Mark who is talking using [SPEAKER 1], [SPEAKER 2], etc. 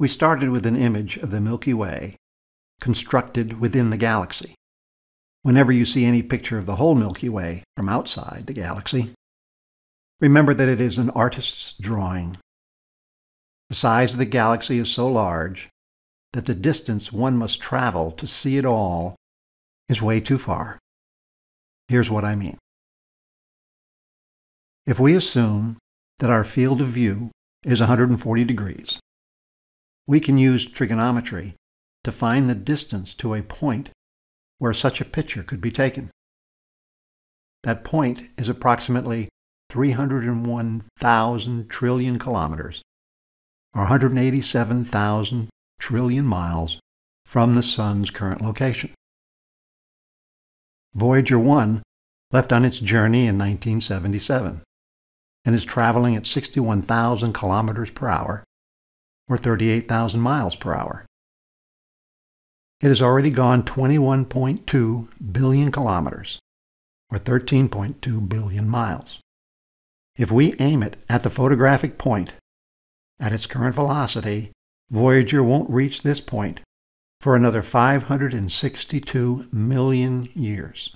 [SPEAKER 1] We started with an image of the Milky Way constructed within the galaxy. Whenever you see any picture of the whole Milky Way from outside the galaxy, remember that it is an artist's drawing. The size of the galaxy is so large that the distance one must travel to see it all is way too far. Here's what I mean. If we assume that our field of view is 140 degrees, we can use trigonometry to find the distance to a point where such a picture could be taken. That point is approximately 301,000 trillion kilometers, or 187,000 trillion miles from the Sun's current location. Voyager 1 left on its journey in 1977 and is traveling at 61,000 kilometers per hour, or 38,000 miles per hour. It has already gone 21.2 billion kilometers, or 13.2 billion miles. If we aim it at the photographic point, at its current velocity, Voyager won't reach this point for another 562 million years.